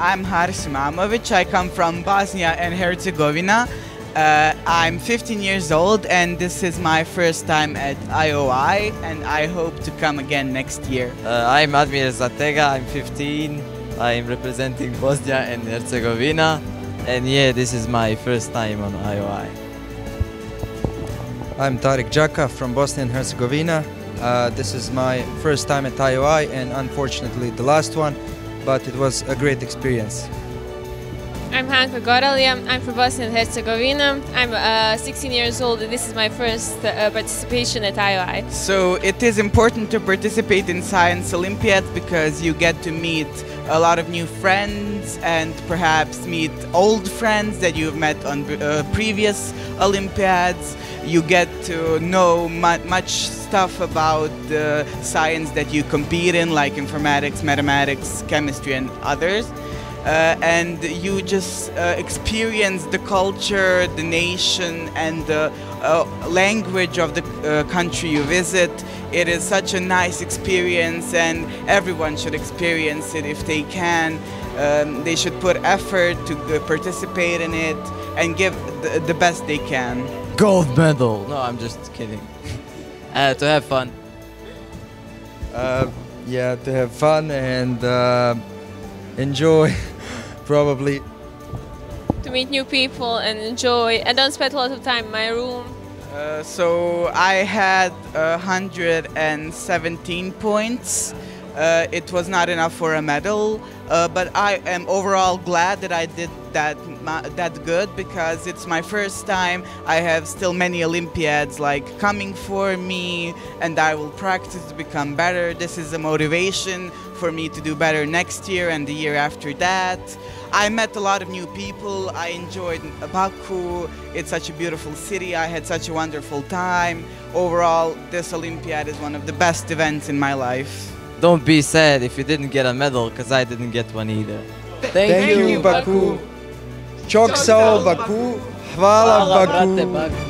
I'm Haris Imamovic. I come from Bosnia and Herzegovina. Uh, I'm 15 years old and this is my first time at IOI and I hope to come again next year. Uh, I'm Admir Zatega, I'm 15. I'm representing Bosnia and Herzegovina. And yeah, this is my first time on IOI. I'm Tarik Dzaka from Bosnia and Herzegovina. Uh, this is my first time at IOI and unfortunately the last one, but it was a great experience. I'm Hanka Goralija. I'm from Bosnia and Herzegovina. I'm uh, 16 years old and this is my first uh, participation at IOI. So it is important to participate in Science Olympiads because you get to meet a lot of new friends and perhaps meet old friends that you've met on uh, previous Olympiads. You get to know mu much stuff about the science that you compete in, like informatics, mathematics, chemistry, and others. Uh, and you just uh, experience the culture, the nation, and the uh, language of the uh, country you visit. It is such a nice experience, and everyone should experience it if they can. Um, they should put effort to uh, participate in it and give the, the, best they can. Gold medal! No, I'm just kidding. Uh, to have fun. yeah, to have fun and enjoy probably. To meet new people and enjoy. And don't spend a lot of time in my room. Uh, so I had 117 points. Uh, it was not enough for a medal, uh, but I am overall glad that I did that that good because it's my first time. I have still many Olympiads like coming for me, and I will practice to become better. This is a motivation for me to do better next year and the year after that. I met a lot of new people. I enjoyed Baku. It's such a beautiful city. I had such a wonderful time. Overall, this Olympiad is one of the best events in my life. Don't be sad if you didn't get a medal, because I didn't get one either. Thank, Thank you, Baku. Čok Baku. Hvala, Baku.